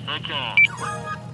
Smoke on.